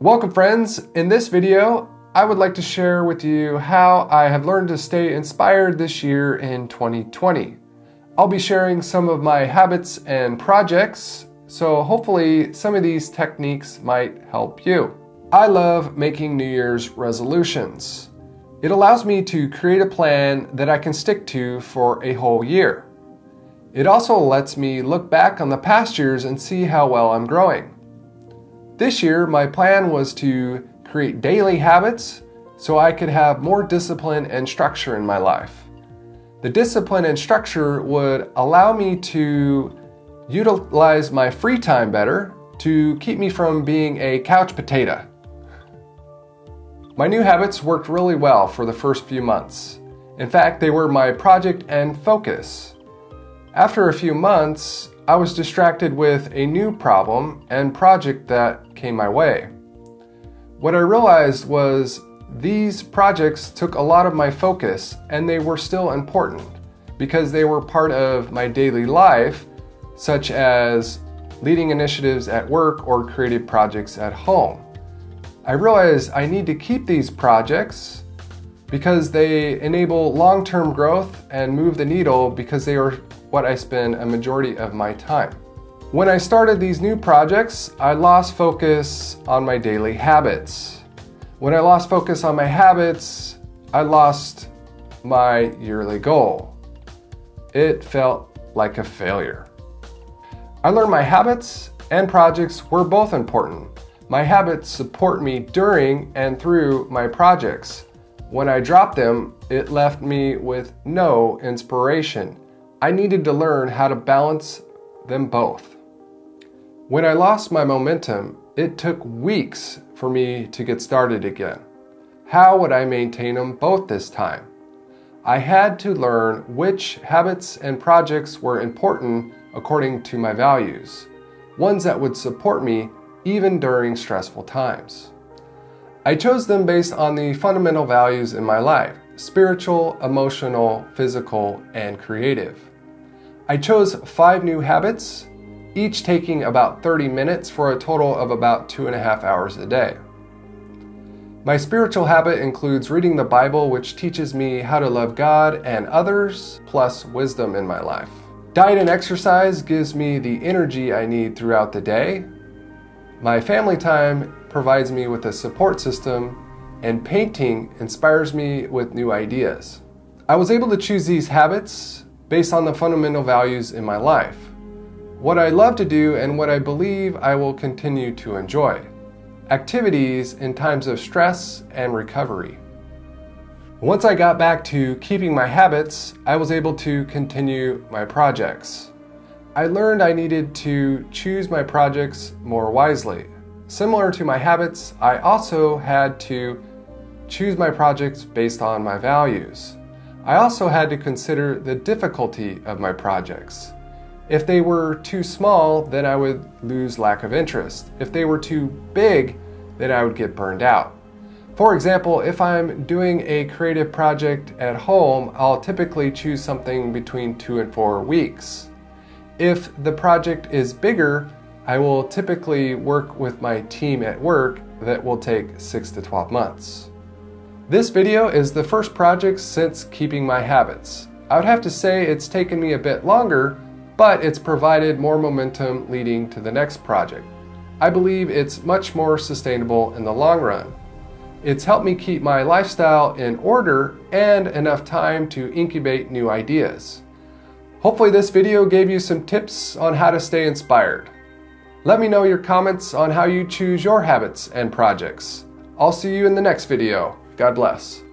Welcome friends. In this video, I would like to share with you how I have learned to stay inspired this year in 2020. I'll be sharing some of my habits and projects, so hopefully some of these techniques might help you. I love making New Year's resolutions. It allows me to create a plan that I can stick to for a whole year. It also lets me look back on the past years and see how well I'm growing. This year, my plan was to create daily habits so I could have more discipline and structure in my life. The discipline and structure would allow me to utilize my free time better to keep me from being a couch potato. My new habits worked really well for the first few months. In fact, they were my project and focus. After a few months, I was distracted with a new problem and project that came my way. What I realized was these projects took a lot of my focus and they were still important because they were part of my daily life, such as leading initiatives at work or creative projects at home. I realized I need to keep these projects because they enable long term growth and move the needle because they are what I spend a majority of my time. When I started these new projects, I lost focus on my daily habits. When I lost focus on my habits, I lost my yearly goal. It felt like a failure. I learned my habits and projects were both important. My habits support me during and through my projects. When I dropped them, it left me with no inspiration I needed to learn how to balance them both. When I lost my momentum, it took weeks for me to get started again. How would I maintain them both this time? I had to learn which habits and projects were important according to my values, ones that would support me even during stressful times. I chose them based on the fundamental values in my life spiritual, emotional, physical, and creative. I chose five new habits, each taking about 30 minutes for a total of about two and a half hours a day. My spiritual habit includes reading the Bible, which teaches me how to love God and others, plus wisdom in my life. Diet and exercise gives me the energy I need throughout the day. My family time provides me with a support system, and painting inspires me with new ideas. I was able to choose these habits based on the fundamental values in my life, what I love to do, and what I believe I will continue to enjoy. Activities in times of stress and recovery. Once I got back to keeping my habits, I was able to continue my projects. I learned I needed to choose my projects more wisely. Similar to my habits, I also had to choose my projects based on my values. I also had to consider the difficulty of my projects. If they were too small, then I would lose lack of interest. If they were too big, then I would get burned out. For example, if I'm doing a creative project at home, I'll typically choose something between two and four weeks. If the project is bigger, I will typically work with my team at work that will take six to 12 months. This video is the first project since keeping my habits. I would have to say it's taken me a bit longer, but it's provided more momentum leading to the next project. I believe it's much more sustainable in the long run. It's helped me keep my lifestyle in order and enough time to incubate new ideas. Hopefully this video gave you some tips on how to stay inspired. Let me know your comments on how you choose your habits and projects. I'll see you in the next video. God bless.